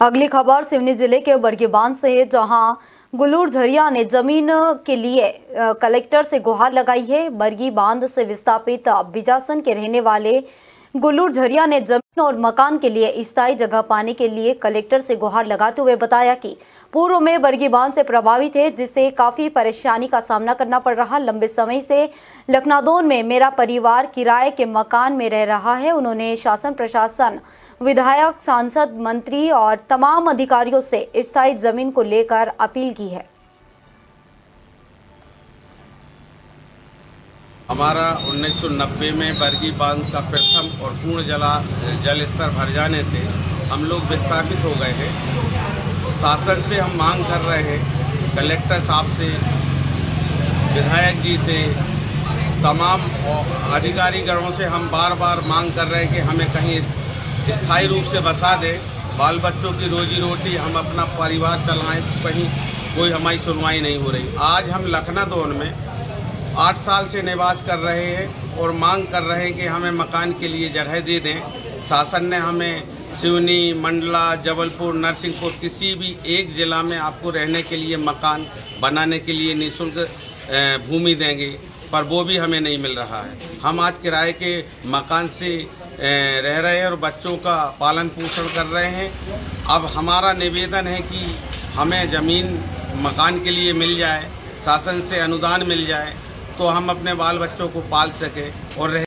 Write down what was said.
अगली खबर, सिवनी ज़िले के बरगी बाँध से है जहाँ गुलूर झरिया ने ज़मीन के लिए कलेक्टर से गुहार लगाई है। बरगी बाँध से विस्थापित बिजासन के रहने वाले गुलूर झरिया ने ज़मीन और मकान के लिए स्थायी जगह पाने के लिए कलेक्टर से गुहार लगाते हुए बताया कि पूर्व में बरगी बाँध से प्रभावित है जिससे काफ़ी परेशानी का सामना करना पड़ रहा। लंबे समय से लखनादौन में मेरा परिवार किराए के मकान में रह रहा है। उन्होंने शासन प्रशासन, विधायक, सांसद, मंत्री और तमाम अधिकारियों से स्थायी ज़मीन को लेकर अपील की है। हमारा 1990 में बरगी बाँध का प्रथम और पूर्ण जला, जल स्तर भर जाने से हम लोग विस्थापित हो गए हैं। शासन से हम मांग कर रहे हैं, कलेक्टर साहब से, विधायक जी से, तमाम अधिकारी गणों से हम बार बार मांग कर रहे हैं कि हमें कहीं स्थायी रूप से बसा दें। बाल बच्चों की रोजी रोटी हम अपना परिवार चलाएँ, कहीं कोई हमारी सुनवाई नहीं हो रही। आज हम लखनऊ में आठ साल से निवास कर रहे हैं और मांग कर रहे हैं कि हमें मकान के लिए जगह दे दें। शासन ने हमें सिवनी, मंडला, जबलपुर, नरसिंहपुर, किसी भी एक ज़िला में आपको रहने के लिए मकान बनाने के लिए निःशुल्क भूमि देंगे, पर वो भी हमें नहीं मिल रहा है। हम आज किराए के मकान से रह रहे हैं और बच्चों का पालन पोषण कर रहे हैं। अब हमारा निवेदन है कि हमें ज़मीन मकान के लिए मिल जाए, शासन से अनुदान मिल जाए तो हम अपने बाल बच्चों को पाल सकें और